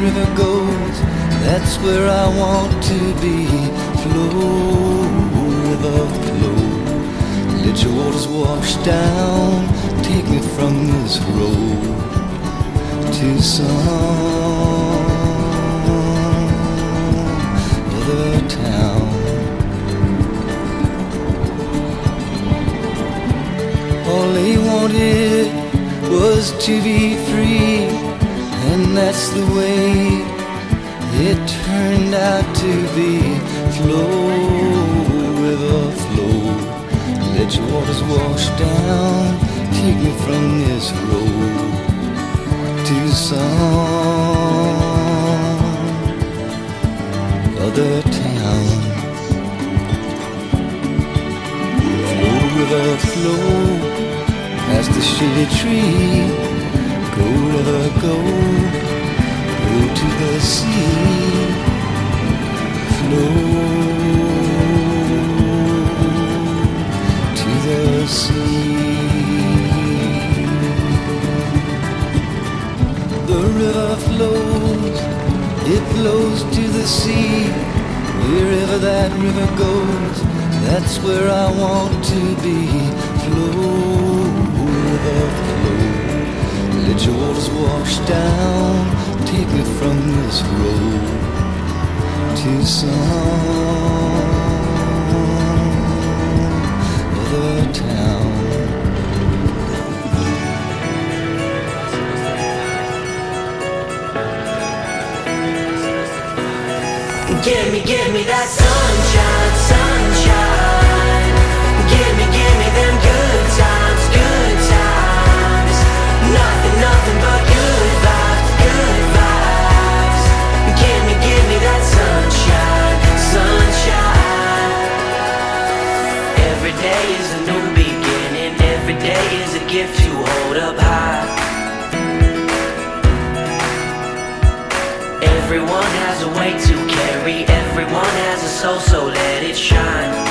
river goes, that's where I want to be. Flow, river, flow. Let your waters wash down, take me from this road to some other town. All he wanted was to be free, and that's the way it turned out to be. Flow, river, flow, let your waters wash down, take me from this road to some other town. Flow, river, flow past the shady tree. Go, river, go, go to the sea. Flow to the sea. The river flows, it flows to the sea. Wherever that river goes, that's where I want to be. Flow, river, flow. Waters wash down, take me from this road to some other town. Give me, give me that sunshine, gift to hold up high. Everyone has a weight to carry, everyone has a soul, so let it shine.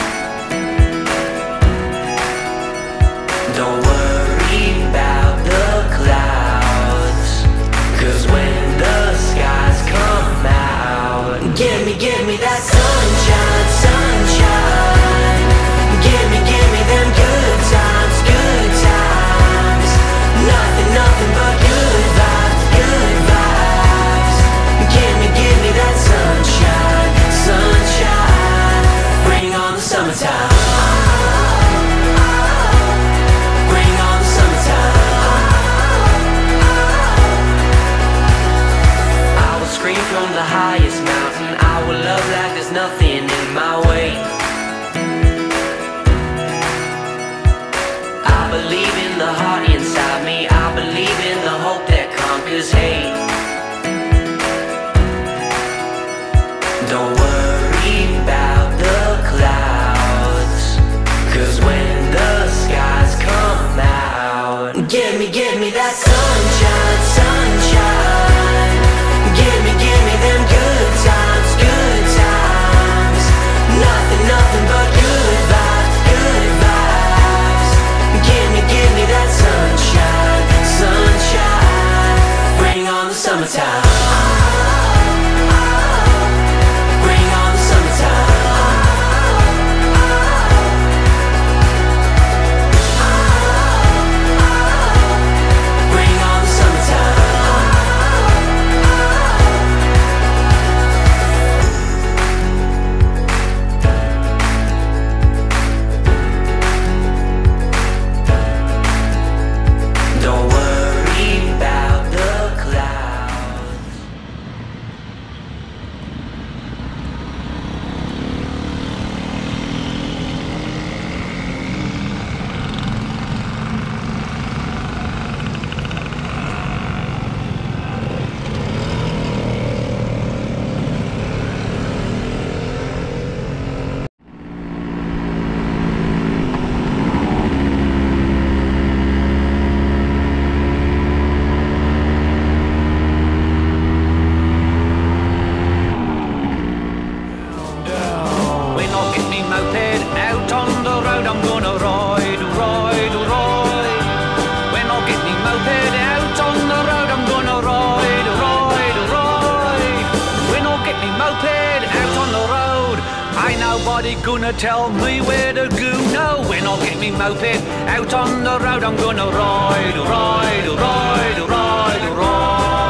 Tell me where to go. No, when I get me moped out on the road, I'm gonna ride, ride, ride, ride, ride.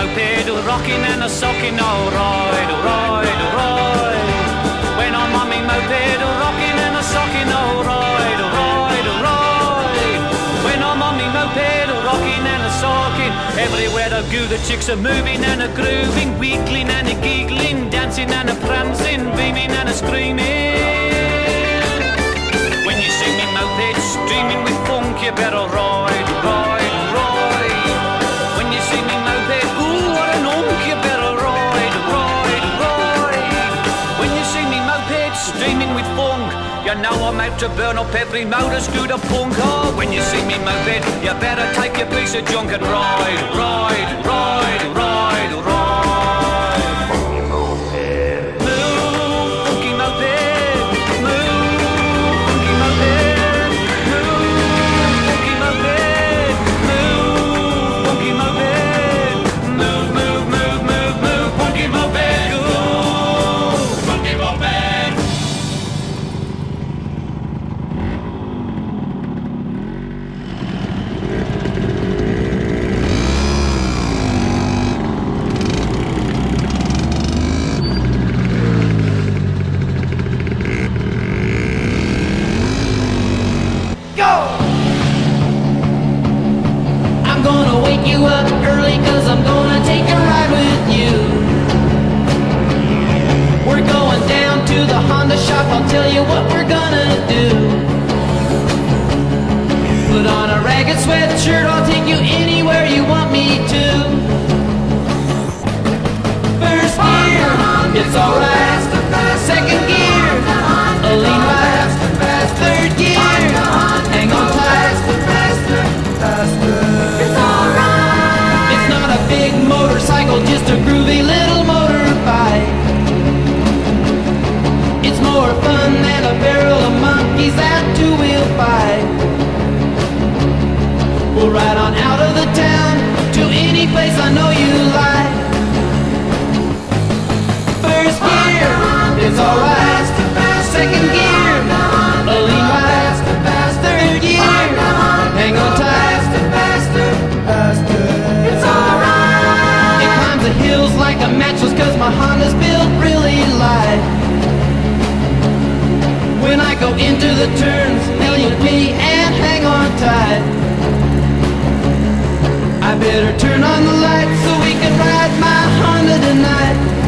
Moped, rocking and a socking, alright, alright, alright. When I'm on me moped, rocking and a socking, alright, alright, alright. When I'm on me moped, rocking and a socking, everywhere I go, the chicks are moving and a grooving, wiggling and a giggling, dancing and a prancing, beaming and a screaming. When you see me moped streaming with funk, you better ride, ride. You know I'm out to burn up every motor scooter punk. Oh, when you see me moped, you better take your piece of junk and ride, ride, ride, ride, ride. Turn on the lights so we can ride my Honda tonight.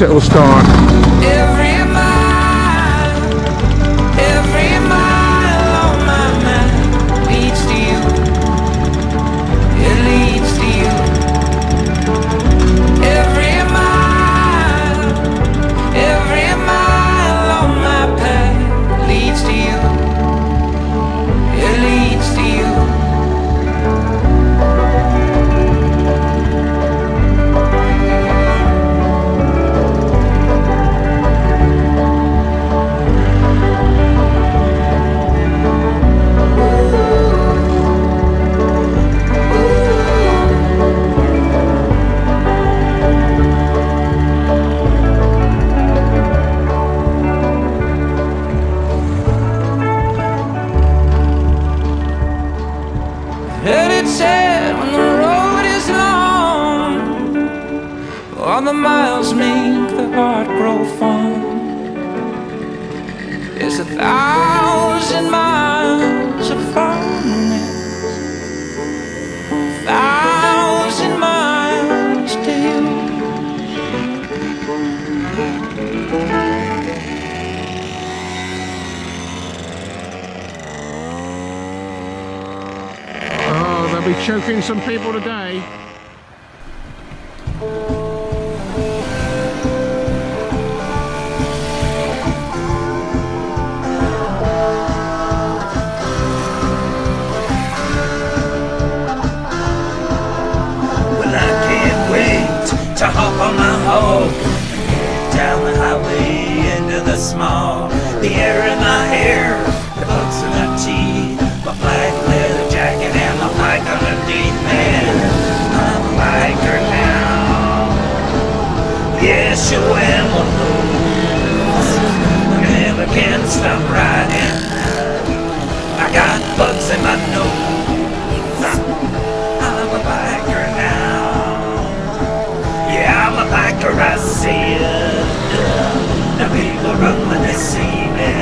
little star All the miles make the heart grow fond. It's a thousand miles of fondness, thousand miles to you. Oh, they'll be choking some people today. To hop on my hog down the highway into the smog. The air in my hair, the bugs in my teeth, my black leather jacket and my bike underneath me. I'm a biker now. Yes, you am one those. I never can stop riding. I got bugs in my nose. I'm a biker, I see it. The people run when they see me.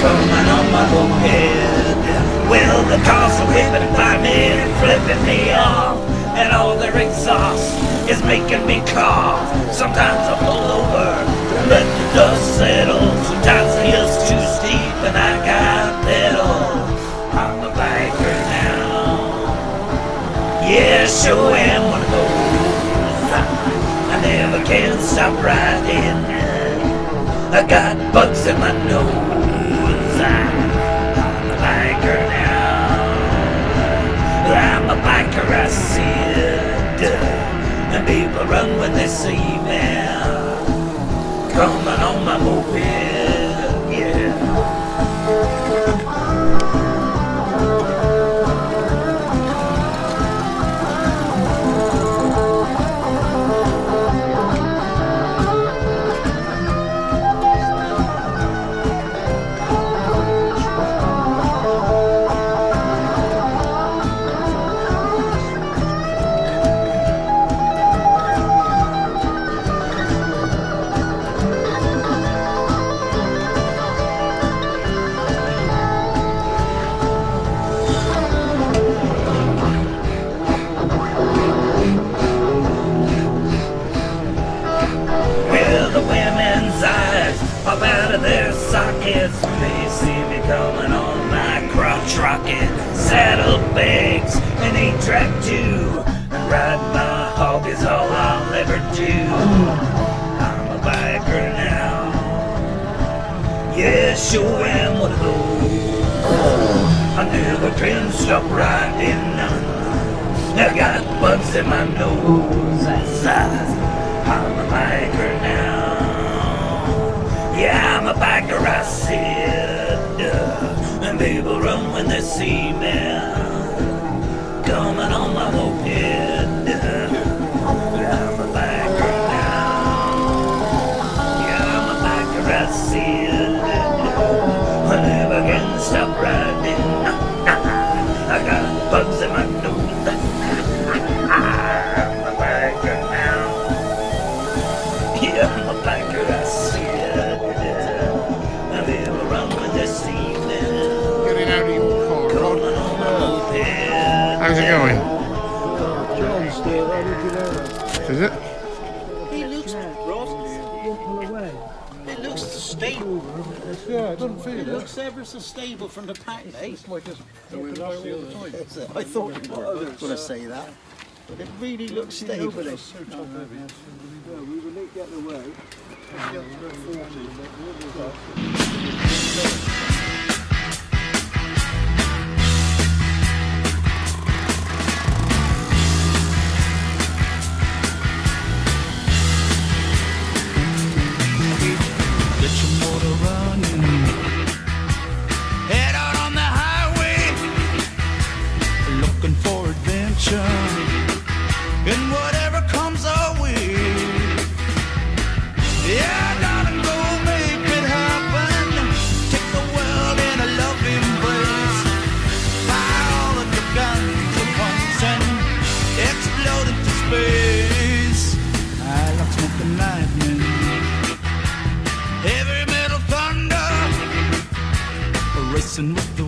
Coming on my moped. Well, the cars are whipping by me and flipping me off. And all their exhaust is making me cough. Sometimes I pull over to let the dust settle. Sometimes the hill's too steep and I got pedal. I'm a biker now. Yeah, sure stop riding. I got bugs in my nose. I'm a biker now. I'm a biker, I see it. And people run when they see me. Coming on my moped, Saddle bags and eight track too. And ride my hog is all I'll ever do. I'm a biker now. Yeah, sure am one of those. I never can stop riding. I got bugs in my nose. I'm a biker now. Yeah, I'm a biker, I said. People run field. It looks ever so stable from the pack, eh? It's like it's going all the time. I thought you were going to say that. But it really looks stable. It's so. We were late getting away. And. with the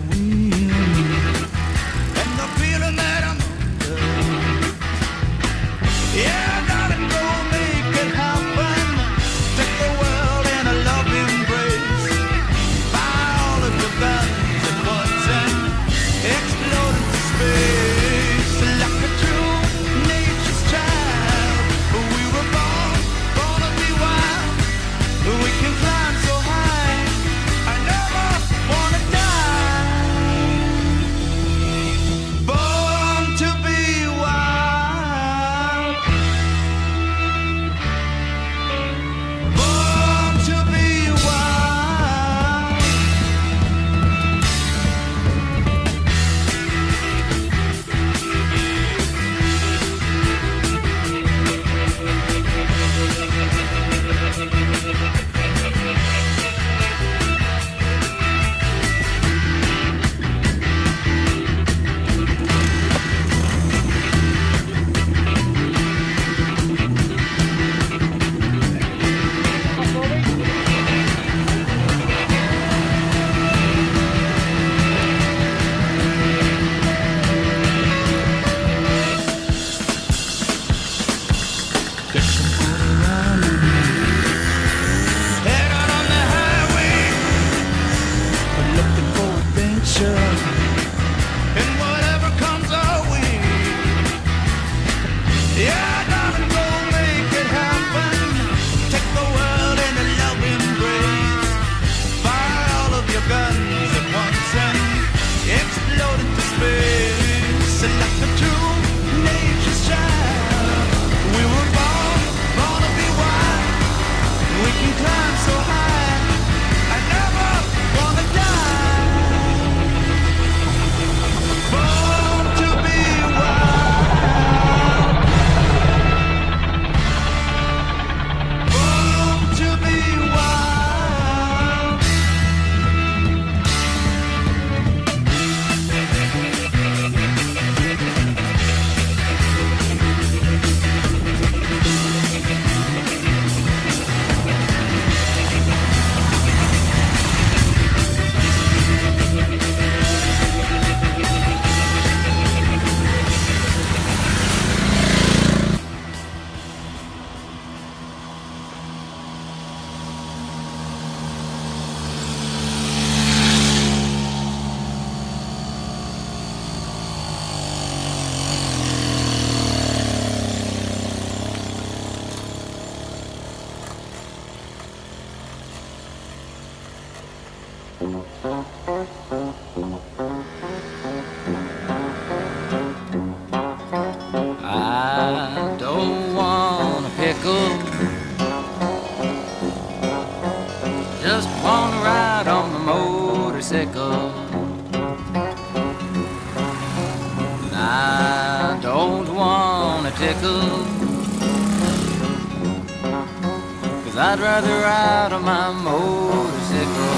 rather of my motorcycle.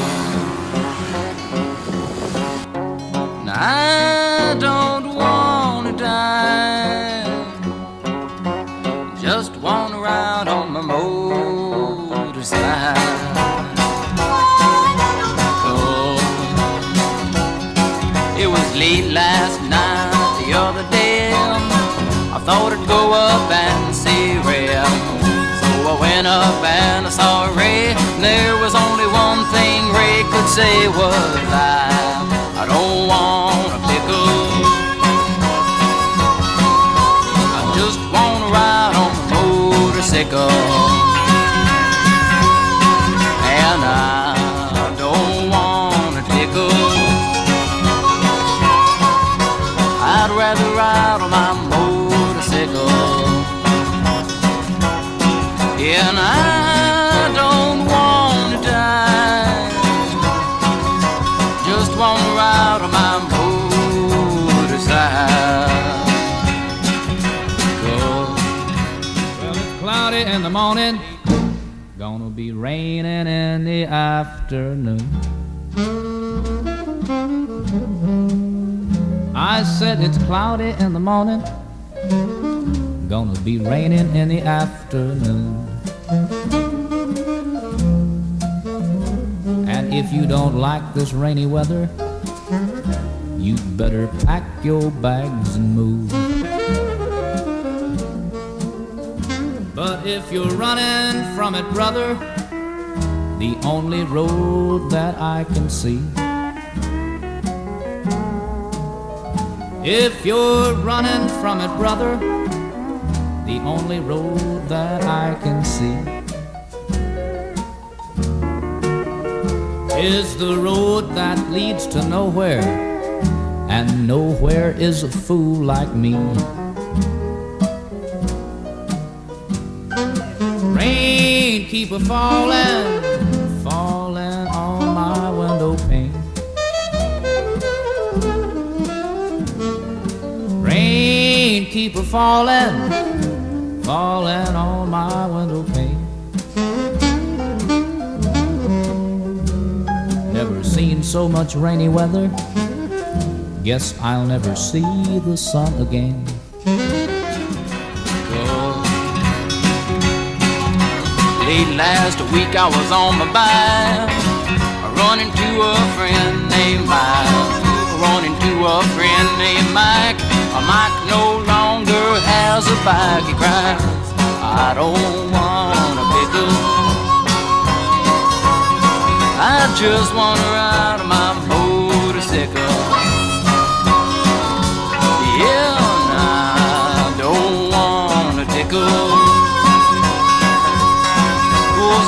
And I don't want to die. Just want to ride on my motorcycle. Oh, it was late last night, the other day. I thought I'd go up and. So I went up and I saw Ray. And there was only one thing Ray could say was I, I don't want a pickle. I just wanna ride on a motorcycle. Morning, gonna be raining in the afternoon. I said it's cloudy in the morning, gonna be raining in the afternoon. And if you don't like this rainy weather, you better pack your bags and move. But if you're running from it, brother, the only road that I can see. If you're running from it, brother, the only road that I can see is the road that leads to nowhere, and nowhere is a fool like me. Keep a falling, falling on my window pane. Rain keep a falling, falling on my window pane. Never seen so much rainy weather. Guess I'll never see the sun again. Late last week I was on my bike, running to a friend named Mike. Running to a friend named Mike. Mike no longer has a bike. He cries, I don't wanna pick up. I just wanna ride my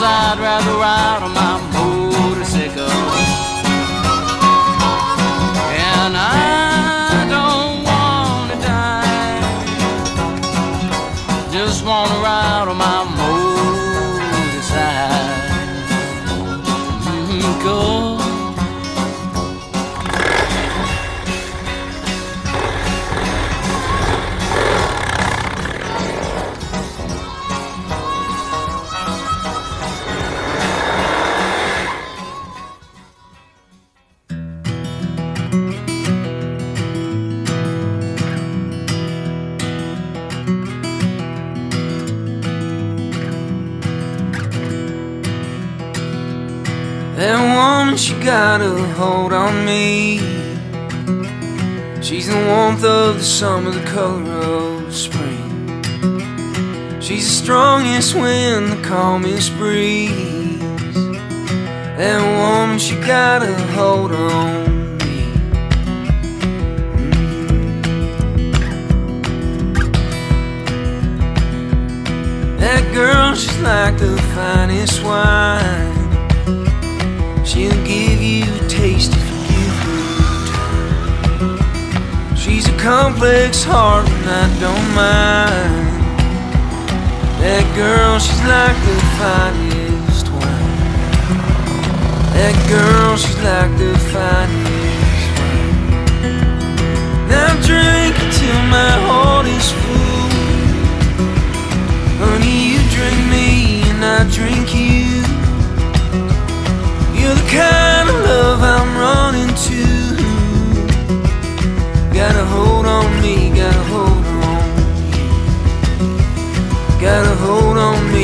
Cause I'd rather ride on my motorcycle. And I don't wanna die. Just wanna ride on my hold on me. She's the warmth of the summer, the color of the spring. She's the strongest wind, the calmest breeze. That woman, she got a hold on me. Mm. That girl, she's like the finest wine. She'll give complex heart and I don't mind. That girl, she's like the finest wine That girl, she's like the finest wine Now drink till my heart is full. Honey, you drink me and I drink you. You're the kind of love I'm running to. Got a hold on me, got a hold on me. Got a hold on me.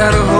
better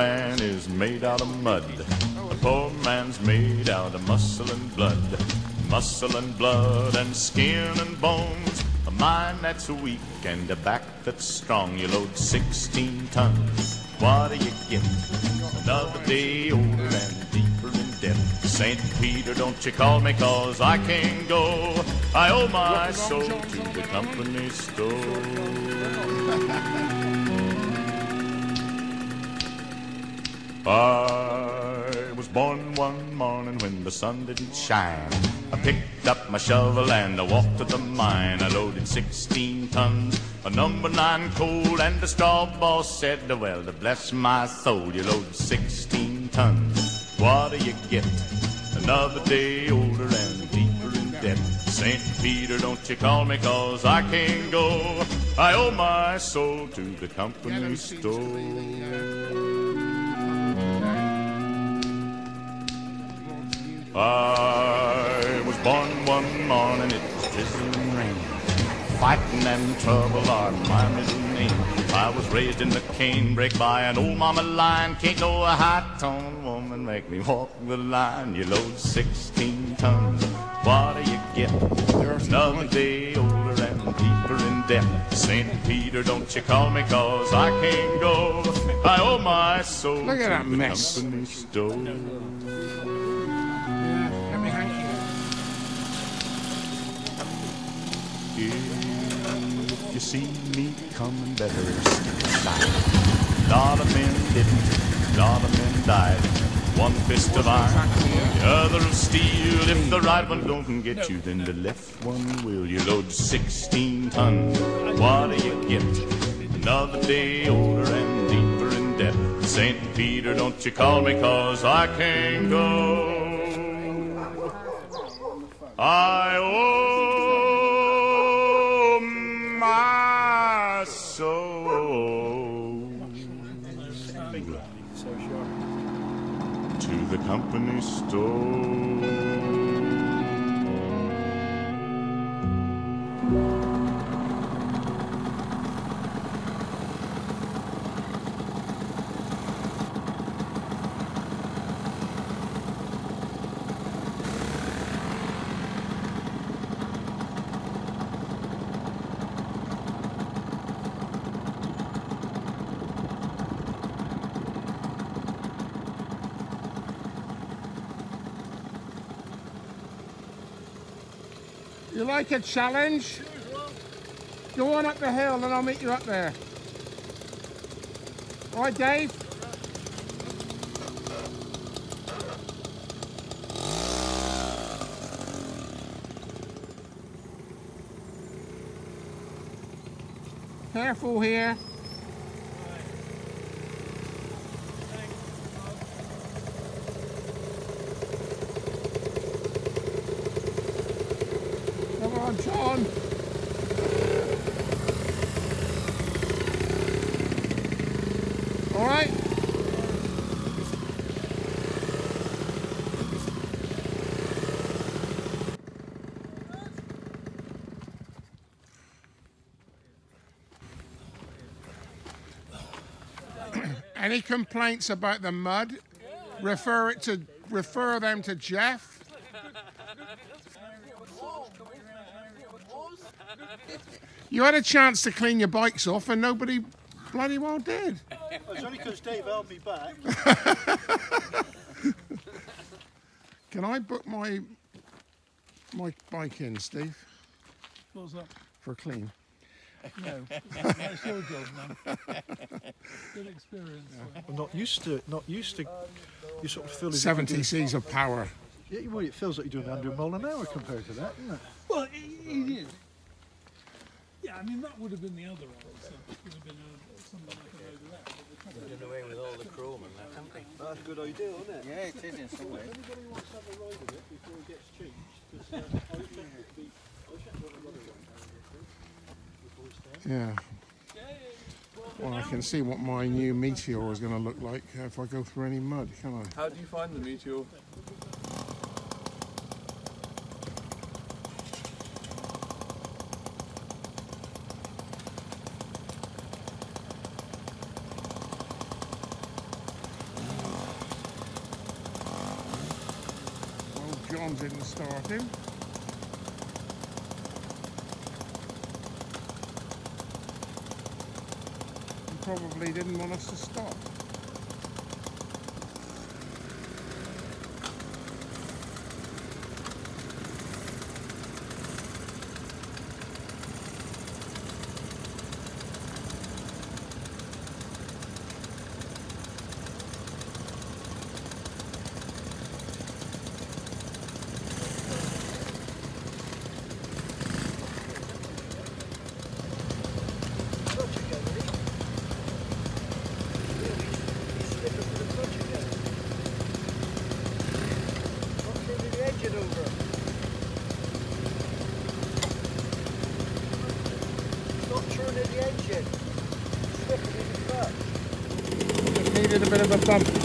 man is made out of mud. The poor man's made out of muscle and blood. Muscle and blood and skin and bones. A mind that's weak and a back that's strong. You load 16 tons. What do you get? Another day older and deeper in debt. St. Peter, don't you call me cause I can't go. I owe my soul to the company store. I was born one morning when the sun didn't shine. I picked up my shovel and I walked to the mine. I loaded 16 tons of number nine coal, and the straw boss said, Well, to bless my soul, you load 16 tons. What do you get? Another day older and deeper in debt. St. Peter, don't you call me, cause I can't go. I owe my soul to the company store. I was born one morning, it was drizzling rain. Fighting and trouble are my middle name. I was raised in the canebrake by an old mama lion. Can't no high-tone woman make me walk the line. You load 16 tons, what do you get? There's Another day older and deeper in debt. St. Peter, don't you call me, cause I can't go. I owe my soul Look at to that the mess. company store. If you see me coming, better slide. Lot of men didn't, lot of men died. One fist of iron, the other of steel. If the right one don't get you, then the left one will. You load 16 tons, what do you get? Another day older and deeper in debt. St. Peter, don't you call me, cause I can't go. I owe my soul to the company store. Like a challenge? Go on up the hill and I'll meet you up there. All right, Dave? Careful here. Come on, John. All right. Any complaints about the mud? Refer it to refer them to Jeff. You had a chance to clean your bikes off and nobody bloody well did. It's only because Dave held me back. Can I book my my bike in, Steve, What's that? for a clean? No, that's your job, man. Good experience. I'm not used to it. Not used to. You sort of feel as if 70 you're cc's of power. Yeah, well, it feels like you're doing 100 mile an hour compared to that, isn't it? Well, it, it is. Yeah, I mean that would have been the other answer. Would have been a, something like a load of that. But the trouble Done away with all the chrome and that, haven't they? That's a good idea, isn't it? Yeah, it is in some ways. Anybody wants to have a ride of it before it gets changed? 'Cause, uh, I checked it to be. I checked what the rudder went down before we start. Yeah. Well, I can see what my new meteor is going to look like if I go through any mud, can I? How do you find the meteor? John's in the starting. probably didn't want us to stop. get the bit of a bump.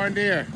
Way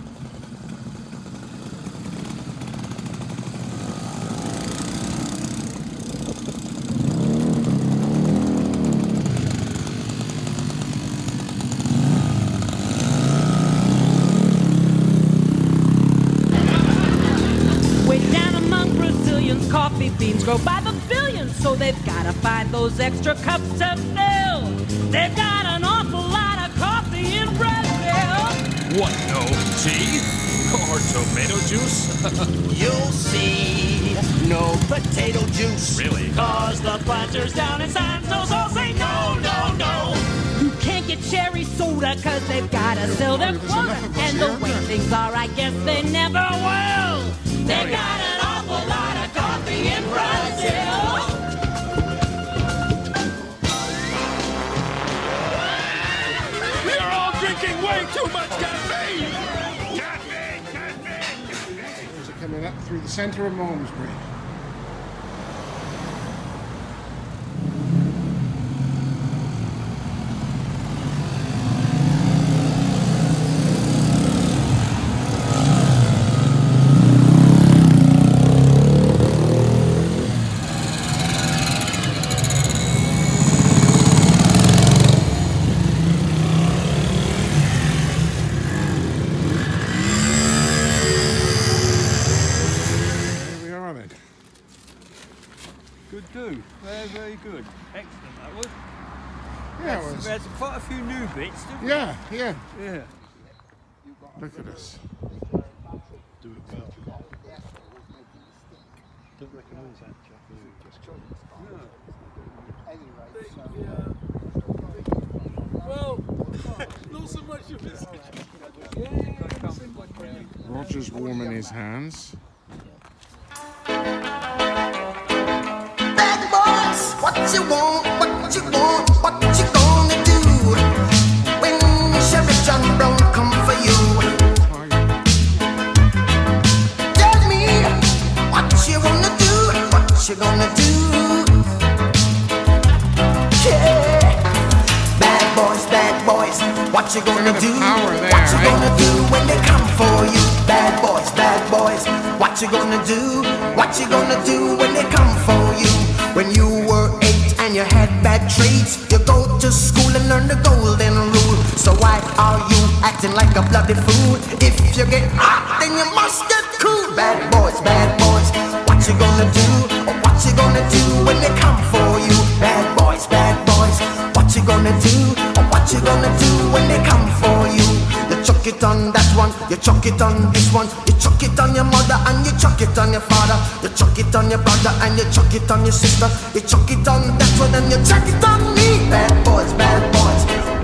through the centre of Malmesbury? Here we are then. Good do. Very, very good. Excellent, that was. Yeah, it There's- was. There's quite a few new bits, didn't we? Yeah, yeah. Yeah. Look at us. Do it well. Don't recommend that, Jack. Just Well, not so much of this. Roger's warming his hands. Bad boys, what you want, what you want, what you gonna do when Sheriff John Brown come for you? Tell me what you wanna do, what you gonna do? Yeah, bad boys, bad boys, what you gonna do? What you gonna do when they come for you? Bad boys, bad boys, what you gonna do? What you gonna do when they come for you? When you were eight and you had bad traits, you go to school and learn the golden rule. So why are you acting like a bloody fool? If you get hot, then you must get cool. Bad boys, bad boys, what you gonna do? What you gonna do when they come for you? Bad boys, bad boys, what you gonna do? What you gonna do when they come for you? You chuck it on that one, you chuck it on this one, you chuck it on your mother and you chuck it on your father, you chuck it on your brother and you chuck it on your sister, you chuck it on that one and you chuck it on me. Bad boys, bad boys,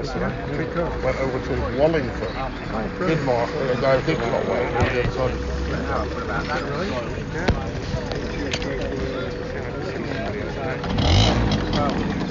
Miles on that yesterday. Pretty good. Went over to Wallingford. Did more. I did a lot way. on the